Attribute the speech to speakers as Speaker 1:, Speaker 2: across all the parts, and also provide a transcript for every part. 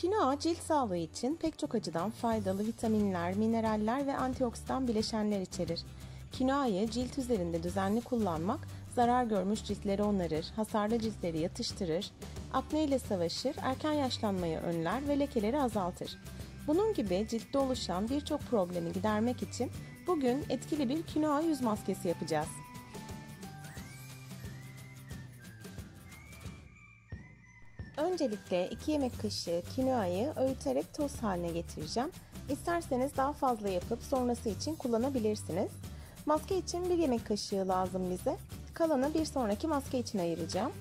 Speaker 1: Kinoa cilt sağlığı için pek çok açıdan faydalı vitaminler, mineraller ve antioksidan bileşenler içerir. Kinoayı cilt üzerinde düzenli kullanmak zarar görmüş ciltleri onarır, hasarlı ciltleri yatıştırır, akne ile savaşır, erken yaşlanmayı önler ve lekeleri azaltır. Bunun gibi ciltte oluşan birçok problemi gidermek için bugün etkili bir kinoa yüz maskesi yapacağız. Öncelikle 2 yemek kaşığı kinoayı öğüterek toz haline getireceğim. İsterseniz daha fazla yapıp sonrası için kullanabilirsiniz. Maske için 1 yemek kaşığı lazım bize. Kalanı bir sonraki maske için ayıracağım.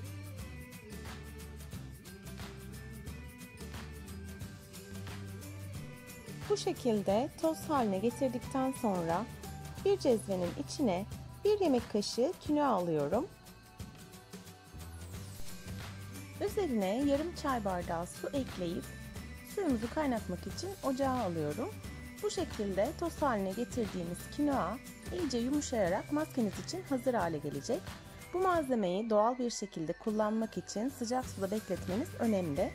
Speaker 1: Bu şekilde toz haline getirdikten sonra bir cezvenin içine bir yemek kaşığı kinoa alıyorum. Üzerine yarım çay bardağı su ekleyip suyumuzu kaynatmak için ocağa alıyorum. Bu şekilde toz haline getirdiğimiz kinoa iyice yumuşayarak maskeniz için hazır hale gelecek. Bu malzemeyi doğal bir şekilde kullanmak için sıcak suda bekletmeniz önemli.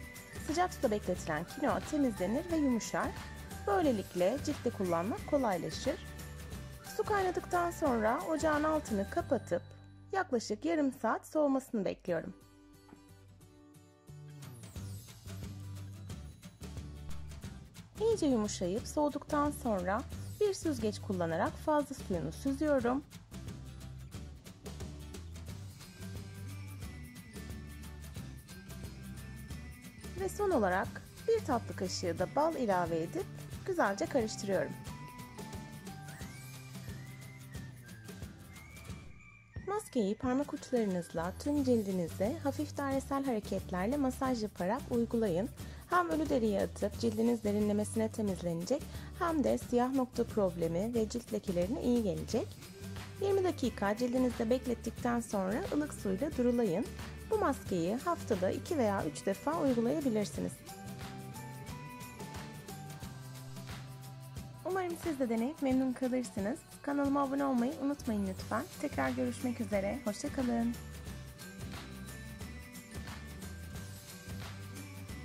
Speaker 1: Sıcak suda bekletilen kinoa temizlenir ve yumuşar. Böylelikle ciltte kullanmak kolaylaşır. Su kaynadıktan sonra ocağın altını kapatıp yaklaşık yarım saat soğumasını bekliyorum. İyice yumuşayıp soğuduktan sonra bir süzgeç kullanarak fazla suyunu süzüyorum. Ve son olarak bir tatlı kaşığı da bal ilave edip güzelce karıştırıyorum. Maskeyi parmak uçlarınızla tüm cildinize hafif dairesel hareketlerle masaj yaparak uygulayın. Hem ölü deriyi atıp cildiniz derinlemesine temizlenecek hem de siyah nokta problemi ve cilt lekelerine iyi gelecek. 20 dakika cildinizde beklettikten sonra ılık suyla durulayın. Bu maskeyi haftada 2 veya 3 defa uygulayabilirsiniz. Umarım siz de deneyip memnun kalırsınız. Kanalıma abone olmayı unutmayın lütfen. Tekrar görüşmek üzere. Hoşçakalın.